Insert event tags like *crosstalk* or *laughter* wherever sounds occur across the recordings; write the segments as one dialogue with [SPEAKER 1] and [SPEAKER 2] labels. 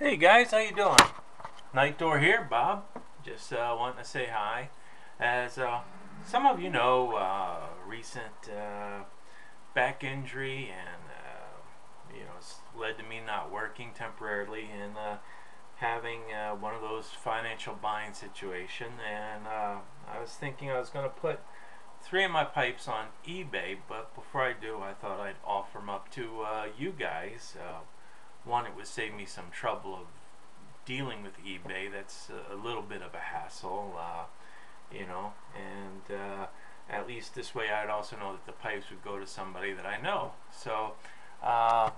[SPEAKER 1] Hey guys, how you doing? Knightdor here, Bob. Just uh, wanting to say hi. As uh, some of you know, uh, recent uh, back injury and uh, you know it's led to me not working temporarily and uh, having one of those financial buying situation. And I was thinking I was going to put three of my pipes on eBay, but before I do, I thought I'd offer them up to you guys one, it would save me some trouble of dealing with eBay. That's a, little bit of a hassle, uh, you know, and uh, at least this way I'd also know that the pipes would go to somebody that I know. So, uh,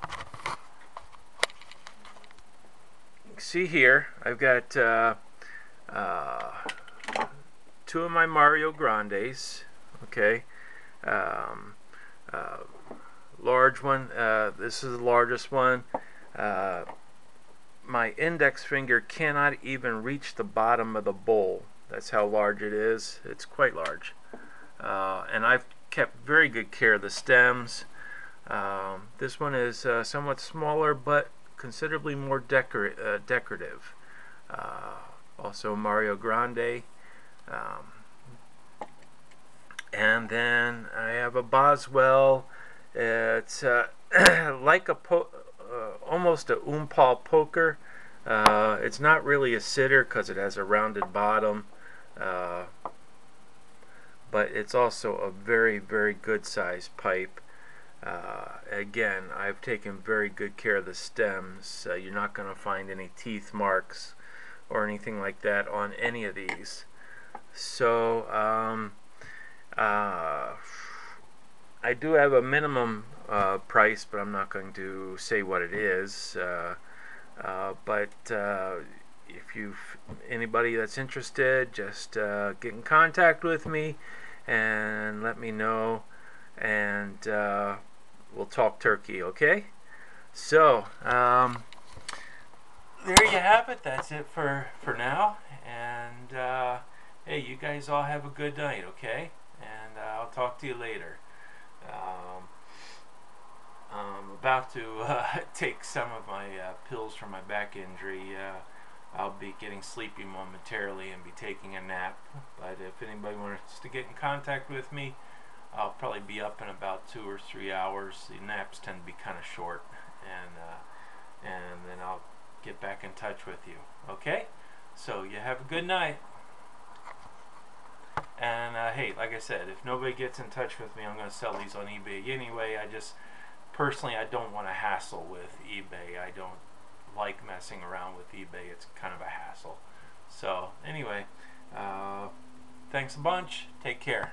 [SPEAKER 1] see here, I've got uh, uh, two of my Mario Grandis, okay. Um, uh, large one, this is the largest one. Uh, my index finger cannot even reach the bottom of the bowl. That's how large it is. It's quite large. Uh, and I've kept very good care of the stems. Um, this one is uh, somewhat smaller but considerably more decor uh, decorative. Uh, also Mario Grandi. Um, and then I have a Boswell. It's uh, *clears throat* like a almost a Oom Paul poker. Uh, it's not really a sitter because it has a rounded bottom. Uh, but it's also a very, very good sized pipe. Uh, again, I've taken very good care of the stems. Uh, you're not going to find any teeth marks or anything like that on any of these. So, um, uh, I do have a minimum uh, price, but I'm not going to say what it is. Uh, uh, but uh, if you anybody that's interested, just uh, get in contact with me and let me know, and uh, we'll talk turkey. Okay? So um, there you have it. That's it for for now. And hey, you guys all have a good night. Okay? And I'll talk to you later. Um, about to *laughs* uh, take some of my uh, pills for my back injury. Uh, I'll be getting sleepy momentarily and be taking a nap. But if anybody wants to get in contact with me, I'll probably be up in about two or three hours. The naps tend to be kind of short, and uh, and then I'll get back in touch with you. Okay? So you have a good night. And uh, hey, like I said, if nobody gets in touch with me, I'm going to sell these on eBay anyway. I just personally, I don't want to hassle with eBay. I don't like messing around with eBay. It's kind of a hassle. So anyway, uh, thanks a bunch. Take care.